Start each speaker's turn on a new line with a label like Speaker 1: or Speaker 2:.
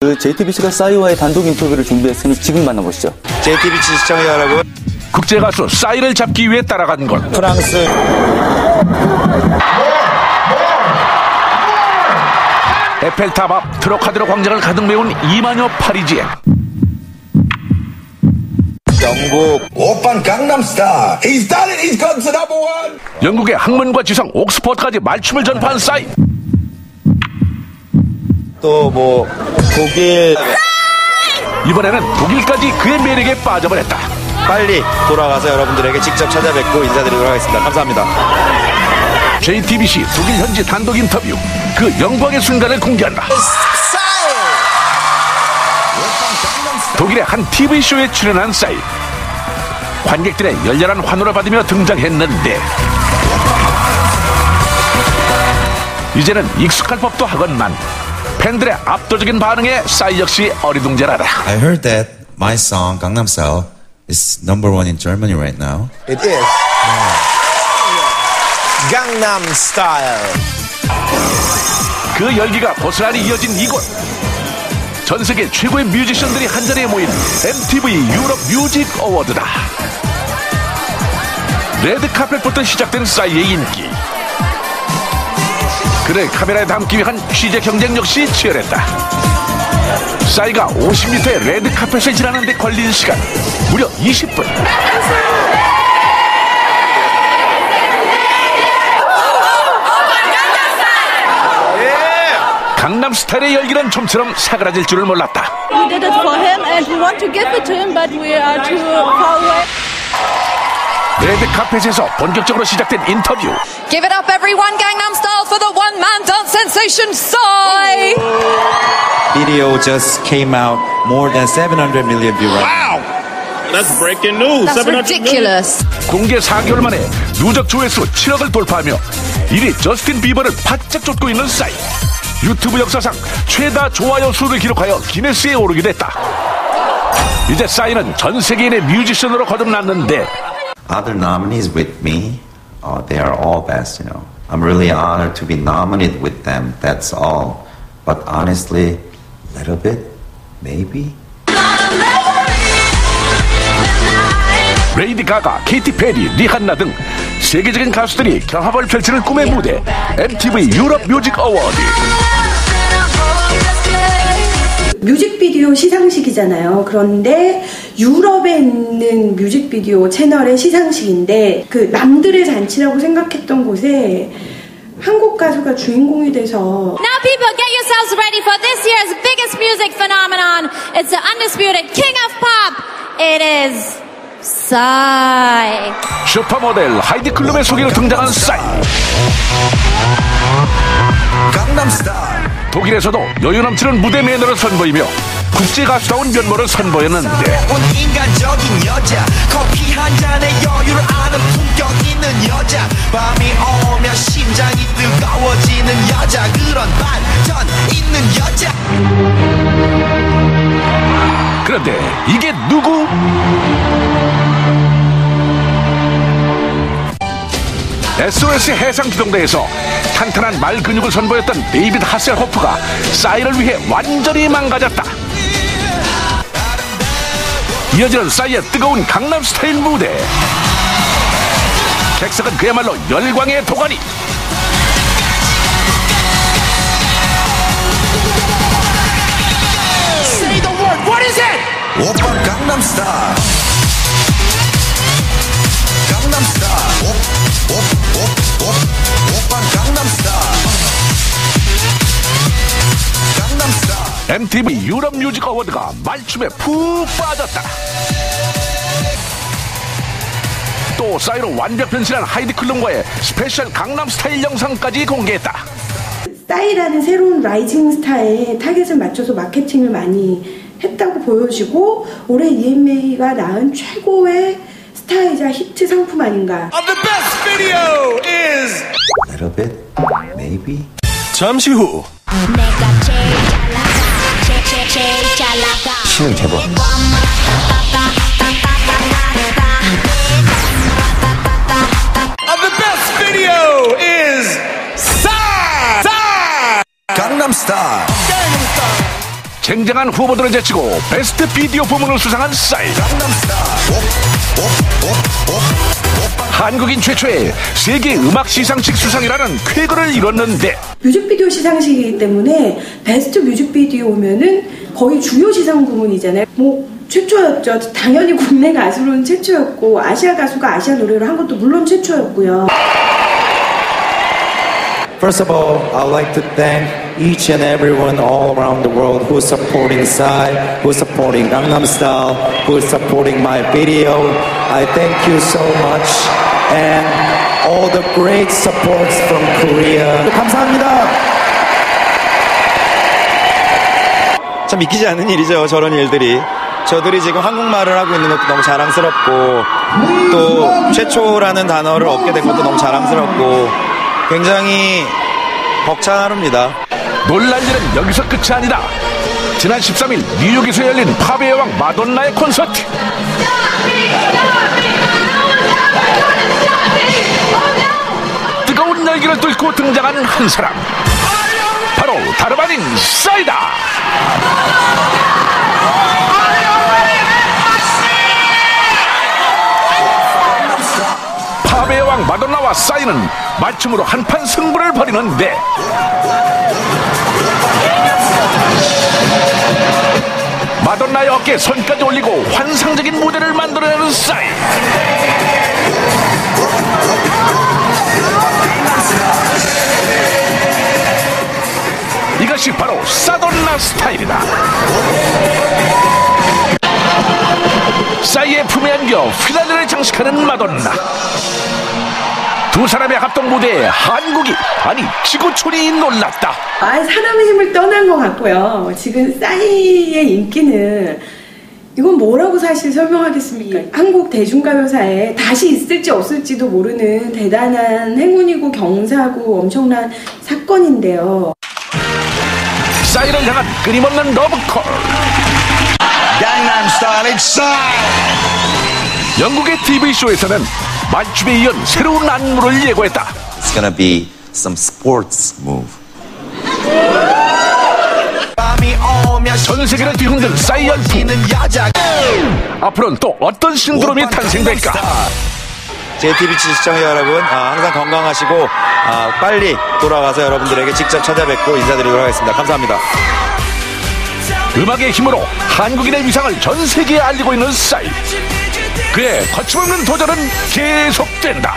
Speaker 1: 그 JTBC가 싸이와의 단독 인터뷰를 준비했으니 지금 만나보시죠.
Speaker 2: JTBC 시청자 여러분,
Speaker 3: 국제 가수 싸이를 잡기 위해 따라간 것.
Speaker 2: 프랑스
Speaker 3: 에펠탑 앞 트로카데로 광장을 가득 메운 이만여 파리지엔.
Speaker 2: 영국
Speaker 4: 오빤 강남스타. He's done it. He's gone to number one.
Speaker 3: 영국의 학문과 지성 옥스퍼드까지 말춤을 전파한 싸이.
Speaker 2: 또 뭐 독일
Speaker 3: 이번에는 독일까지 그의 매력에 빠져버렸다.
Speaker 2: 빨리 돌아가서 여러분들에게 직접 찾아뵙고 인사드리도록 하겠습니다. 감사합니다.
Speaker 3: JTBC 독일 현지 단독 인터뷰. 그 영광의 순간을 공개한다. 독일의 한 TV쇼에 출연한 싸이. 관객들의 열렬한 환호를 받으며 등장했는데 이제는 익숙한 법도 하건만 팬들의 압도적인 반응에 싸이 역시 어리둥절하다.
Speaker 5: I heard that my song Gangnam Style is number one in Germany right now.
Speaker 2: It is 강남 스타일.
Speaker 3: 그 열기가 고스란히 이어진 이곳. 전 세계 최고의 뮤지션들이 한 자리에 모인 MTV 유럽 뮤직 어워드다. 레드 카펫부터 시작된 싸이의 인기. 그를 카메라에 담기 위한 취재 경쟁 역시 치열했다. 싸이가 50m의 레드 카펫을 지나는데 걸린 시간 무려 20분. 강남 스타일의 열기는 좀처럼 사그라질 줄을 몰랐다. 레드 카펫에서 본격적으로 시작된 인터뷰.
Speaker 6: Give it up, everyone. Gangnam Style for the one-man dance sensation, Psy.
Speaker 2: Video just came out more than 700 million views. Now.
Speaker 7: That's breaking news.
Speaker 6: That's
Speaker 7: 700 million.
Speaker 6: ridiculous.
Speaker 3: 공개 4개월 만에 누적 조회수 7억을 돌파하며 1위 저스틴 비버를 바짝 쫓고 있는 싸이. 유튜브 역사상 최다 좋아요 수를 기록하여 기네스에 오르게 됐다. 이제 싸이는 전 세계인의 뮤지션으로 거듭났는데
Speaker 5: Other nominees with me, uh, they are all best, you know. I'm really honored to be nominated with them, that's all. But honestly, a little bit, maybe.
Speaker 3: 레이디 가가, 케이티 페리, 리한나 등 세계적인 가수들이 경합을 펼치는 꿈의 무대 MTV 유럽 뮤직 어워드.
Speaker 8: 뮤직비디오 시상식이잖아요. 그런데 유럽에 있는 뮤직비디오 채널의 시상식인데 그 남들의 잔치라고 생각했던 곳에 한국 가수가 주인공이 돼서
Speaker 9: Now, people, get yourselves ready for this year's biggest music phenomenon. It's the undisputed king of pop. It is Psy.
Speaker 3: 슈퍼모델 하이디 클럽의 소개로 등장한 싸이. 독일에서도 여유 넘치는 무대 매너를 선보이며 국제 가수다운 면모를 선보였는데. 그런데 이게 누구? SOS 해상기동대에서 탄탄한 말 근육을 선보였던 데이비드 하셀호프가 싸이를 위해 완전히 망가졌다. 이어지는 싸이의 뜨거운 강남 스타일 무대. 객석은 그야말로 열광의 도가니.
Speaker 4: 오빤 강남스타. 강
Speaker 3: MTV 유럽 뮤직 어워드가 말춤에 푹 빠졌다. 또 싸이로 완벽 변신한 하이디 클룸과의 special 강남 스타일 영상까지 공개했다.
Speaker 8: 싸이라는 새로운 rising 스타에 타겟을 맞춰서 마케팅을 많이 했다고 보여지고 올해 EMA가 낳은 최고의 스타이자 히트 상품 아닌가.
Speaker 10: The best video is
Speaker 5: A little bit, maybe.
Speaker 7: 잠시 후
Speaker 5: 신은 대박.
Speaker 10: the best video is Psy. Psy.
Speaker 4: 강남스타.
Speaker 3: 쟁쟁한 후보들을 제치고 베스트 비디오 부문을 수상한 싸이 한국인 최초의 세계 음악 시상식 수상이라는 쾌거를 이뤘는데
Speaker 8: 뮤직비디오 시상식이기 때문에 베스트 뮤직비디오 오면은 거의 주요 시상 부문이잖아요. 뭐 최초였죠. 당연히 국내 가수로는 최초였고 아시아 가수가 아시아 노래로 한 것도 물론 최초였고요.
Speaker 5: First of all, I'd like to thank each and everyone all around the world who's supporting Psy, who's supporting Gangnam Style, who's supporting my video. I thank you so much and all the great supports from Korea. 감사합니다.
Speaker 11: 참 믿기지 않는 일이죠. 저런 일들이. 저들이 지금 한국말을 하고 있는 것도 너무 자랑스럽고 또 최초라는 단어를 얻게 된 것도 너무 자랑스럽고 굉장히 하루입니다.
Speaker 3: 놀랄 일은 여기서 끝이 아니다. 지난 13일 뉴욕에서 열린 팝의 여왕 마돈나의 콘서트. 뜨거운 열기를 뚫고 등장하는 한 사람. 바로 다름 아닌 싸이다. 팝의 여왕 마돈나와 싸이는 맞춤으로 한판 승부를 벌이는데 마돈나의 어깨에 손까지 올리고 환상적인 무대를 만들어내는 싸이 이것이 바로 사돈나 스타일이다. 싸이의 품에 안겨 휘날리를 장식하는 마돈나 두 사람의 합동 무대에 한국이 아니 지구촌이 놀랐다
Speaker 8: 아, 사람의 힘을 떠난 것 같고요. 지금 싸이의 인기는 이건 뭐라고 사실 설명하겠습니까? 한국 대중가요사에 다시 있을지 없을지도 모르는 대단한 행운이고 경사고 엄청난 사건인데요.
Speaker 3: 싸이를 향한 끊임없는 러브콜
Speaker 10: it's Psy.
Speaker 3: 영국의 TV쇼에서는 맞춤에 이은 새로운 안무를 예고했다
Speaker 5: It's gonna be some sports move.
Speaker 3: 전 세계를 뒤흔든
Speaker 10: 여자
Speaker 3: 앞으로는 또 어떤 신드롬이 탄생될까
Speaker 11: JTBC 시청자 여러분 아, 항상 건강하시고 아, 빨리 돌아가서 여러분들에게 직접 찾아뵙고 인사드리도록 하겠습니다. 감사합니다.
Speaker 3: 음악의 힘으로 한국인의 위상을 전 세계에 알리고 있는 싸이 그의 거침없는 도전은 계속된다